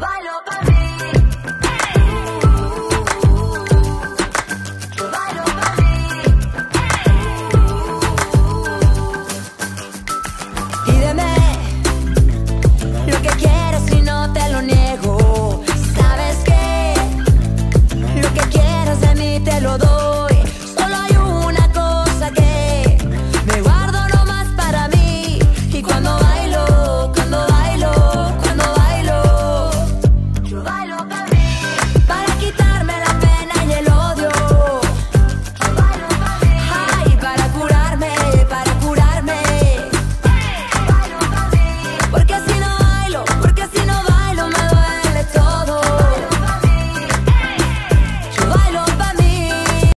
Bailo para mí, bailo para mí. Pídeme lo que quiero, si no te lo niego. ¿Sabes qué? Lo que quieres de mí te lo doy.